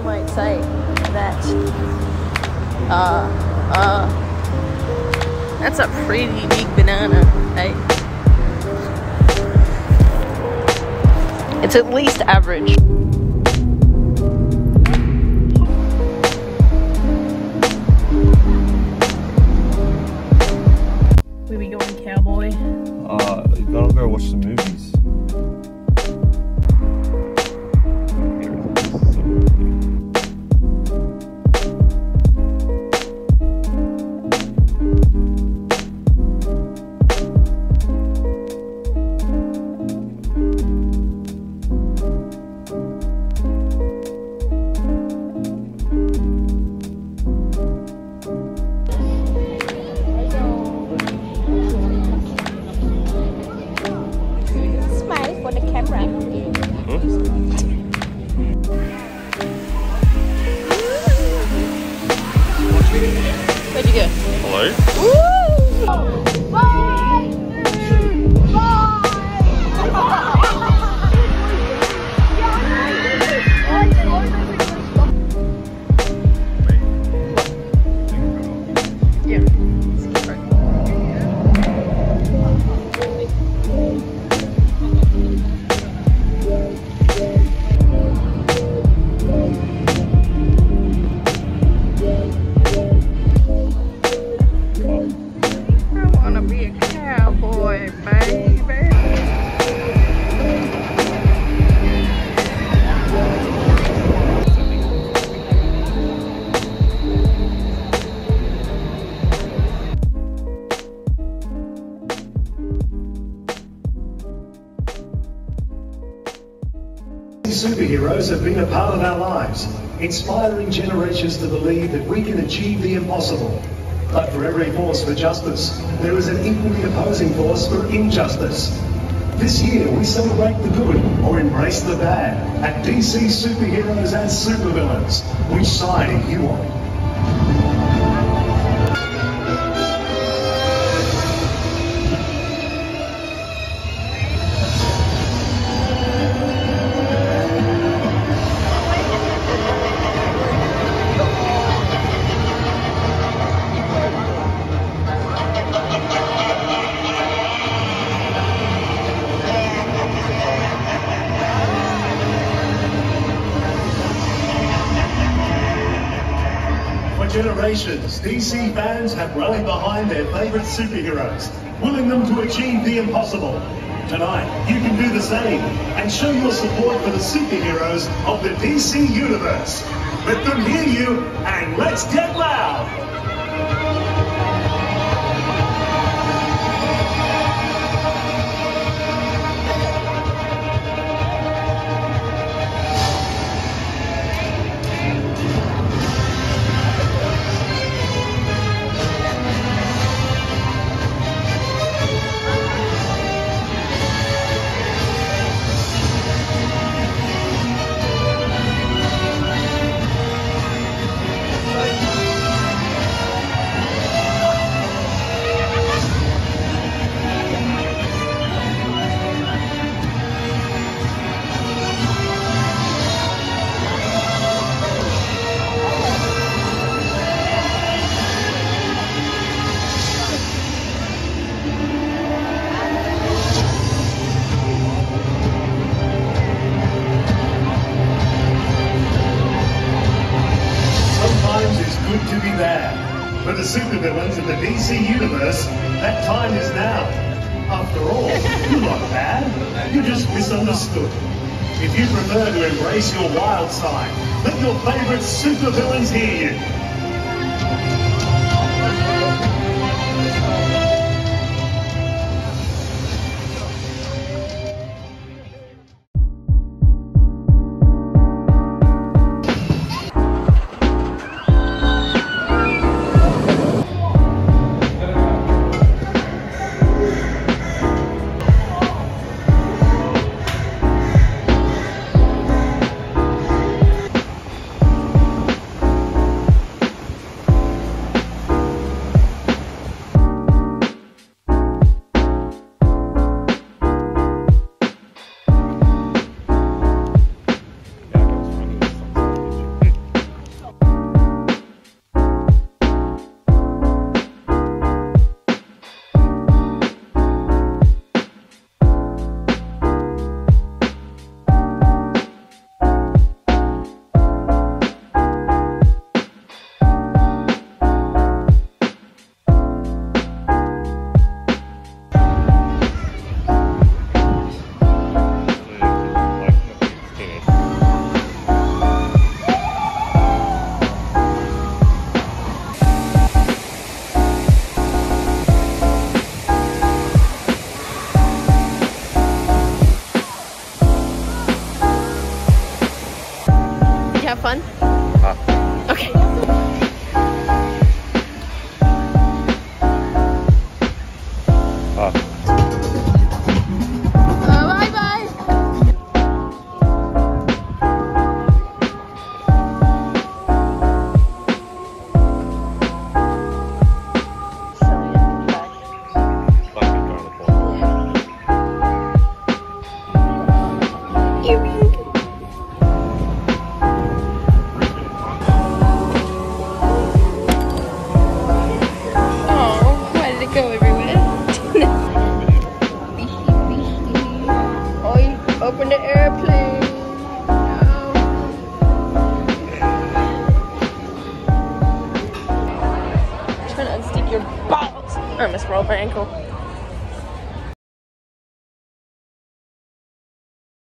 you might say that uh uh that's a pretty big banana, hey? It's at least average. For the camera. Hmm? Where'd you go? Hello? Yeah. Superheroes have been a part of our lives, inspiring generations to believe that we can achieve the impossible. But for every force for justice, there is an equally opposing force for injustice. This year, we celebrate the good or embrace the bad at DC Superheroes and Supervillains. Which side are you on? Generations, DC fans have rallied behind their favorite superheroes, willing them to achieve the impossible. Tonight, you can do the same and show your support for the superheroes of the DC Universe. Let them hear you and let's get loud! Supervillains of the DC Universe, that time is now. After all, you're not bad. You're just misunderstood. If you prefer to embrace your wild side, let your favorite supervillains hear you. I misrolled my ankle.